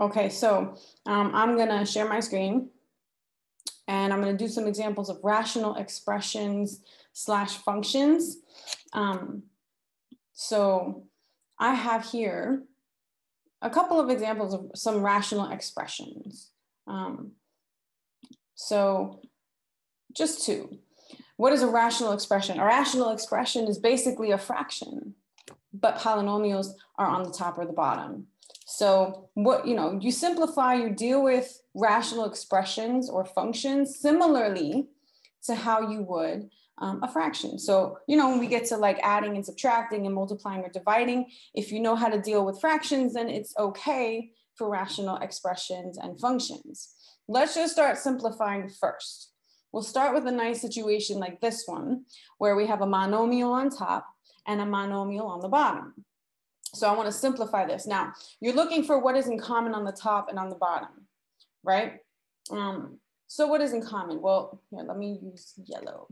Okay, so um, I'm gonna share my screen and I'm gonna do some examples of rational expressions slash functions. Um, so I have here a couple of examples of some rational expressions. Um, so just two. What is a rational expression? A rational expression is basically a fraction, but polynomials are on the top or the bottom. So what, you know, you simplify, you deal with rational expressions or functions similarly to how you would um, a fraction. So, you know, when we get to like adding and subtracting and multiplying or dividing, if you know how to deal with fractions, then it's okay for rational expressions and functions. Let's just start simplifying first. We'll start with a nice situation like this one, where we have a monomial on top and a monomial on the bottom. So I wanna simplify this. Now, you're looking for what is in common on the top and on the bottom, right? Um, so what is in common? Well, here, let me use yellow.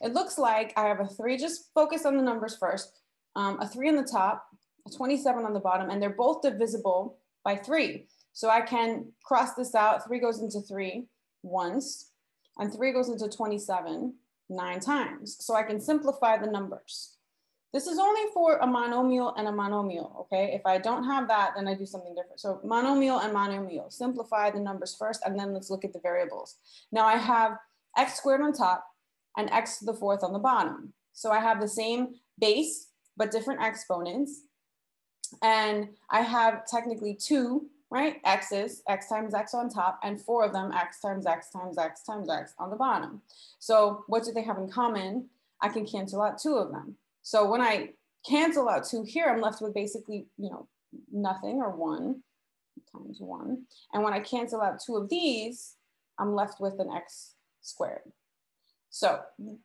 It looks like I have a three, just focus on the numbers first, um, a three on the top, a 27 on the bottom, and they're both divisible by three. So I can cross this out, three goes into three once, and three goes into 27 nine times. So I can simplify the numbers. This is only for a monomial and a monomial, okay? If I don't have that, then I do something different. So monomial and monomial, simplify the numbers first, and then let's look at the variables. Now I have x squared on top and x to the fourth on the bottom. So I have the same base, but different exponents. And I have technically two, right? X's, x times x on top, and four of them, x times x times x times x on the bottom. So what do they have in common? I can cancel out two of them. So when I cancel out two here, I'm left with basically, you know, nothing or one times one. And when I cancel out two of these, I'm left with an x squared. So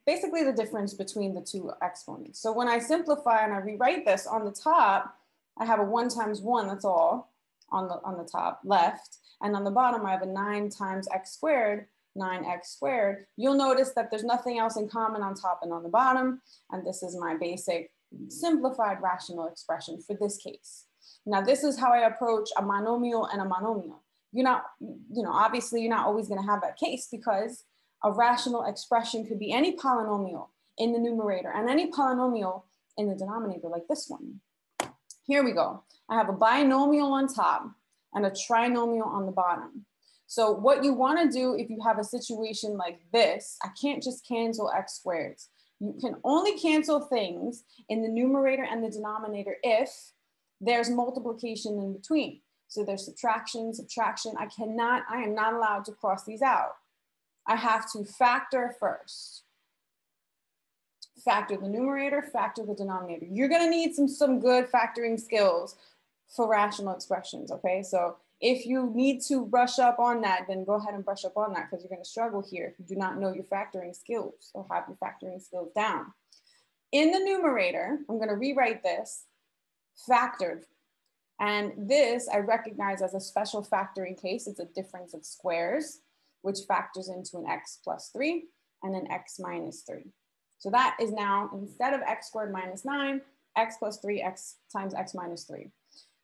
basically the difference between the two exponents. So when I simplify and I rewrite this on the top, I have a one times one, that's all on the, on the top left. And on the bottom, I have a nine times x squared 9x squared, you'll notice that there's nothing else in common on top and on the bottom. And this is my basic simplified rational expression for this case. Now, this is how I approach a monomial and a monomial. You're not, you know, obviously you're not always gonna have that case because a rational expression could be any polynomial in the numerator and any polynomial in the denominator like this one. Here we go. I have a binomial on top and a trinomial on the bottom. So what you wanna do if you have a situation like this, I can't just cancel x squareds. You can only cancel things in the numerator and the denominator if there's multiplication in between. So there's subtraction, subtraction. I cannot, I am not allowed to cross these out. I have to factor first. Factor the numerator, factor the denominator. You're gonna need some, some good factoring skills for rational expressions, okay? So if you need to brush up on that, then go ahead and brush up on that because you're going to struggle here if you do not know your factoring skills or have your factoring skills down. In the numerator, I'm going to rewrite this factored. And this I recognize as a special factoring case. It's a difference of squares, which factors into an x plus 3 and an x minus 3. So that is now, instead of x squared minus 9, x plus 3, x times x minus 3.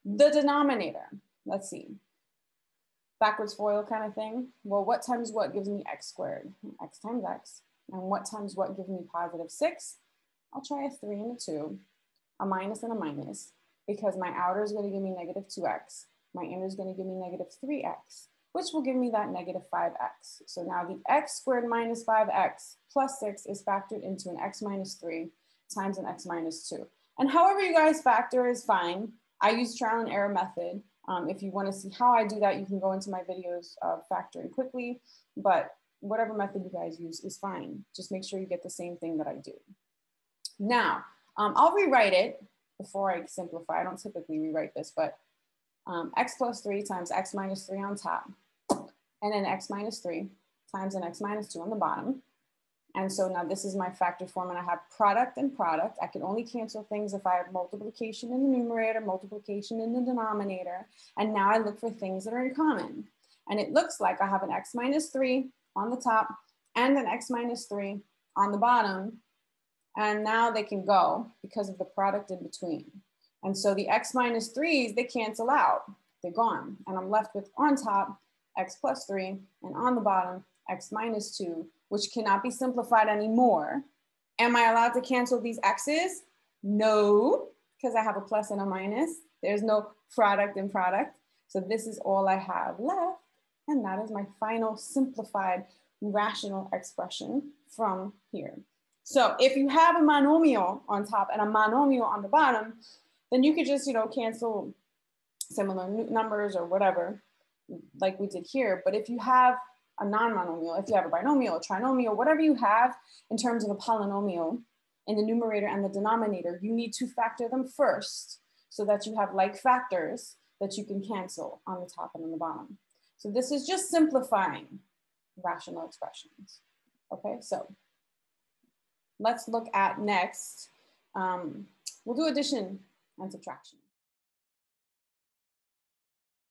The denominator, let's see, backwards FOIL kind of thing. Well, what times what gives me x squared? x times x. And what times what gives me positive six? I'll try a three and a two, a minus and a minus, because my outer is gonna give me negative 2x. My inner is gonna give me negative 3x, which will give me that negative 5x. So now the x squared minus 5x plus 6 is factored into an x minus 3 times an x minus 2. And however you guys factor is fine. I use trial and error method. Um, if you want to see how I do that, you can go into my videos of factoring quickly, but whatever method you guys use is fine. Just make sure you get the same thing that I do. Now, um, I'll rewrite it before I simplify. I don't typically rewrite this, but um, x plus 3 times x minus 3 on top, and then x minus 3 times an x minus 2 on the bottom. And so now this is my factor form and I have product and product. I can only cancel things if I have multiplication in the numerator, multiplication in the denominator. And now I look for things that are in common. And it looks like I have an x minus three on the top and an x minus three on the bottom. And now they can go because of the product in between. And so the x minus minus threes, they cancel out. they're gone. And I'm left with on top, x plus three, and on the bottom, x minus two, which cannot be simplified anymore. Am I allowed to cancel these x's? No, because I have a plus and a minus. There's no product and product. So this is all I have left. And that is my final simplified rational expression from here. So if you have a monomial on top and a monomial on the bottom, then you could just, you know, cancel similar numbers or whatever, like we did here. But if you have a non-monomial, if you have a binomial, a trinomial, whatever you have in terms of a polynomial in the numerator and the denominator, you need to factor them first so that you have like factors that you can cancel on the top and on the bottom. So this is just simplifying rational expressions. Okay, so let's look at next. Um, we'll do addition and subtraction.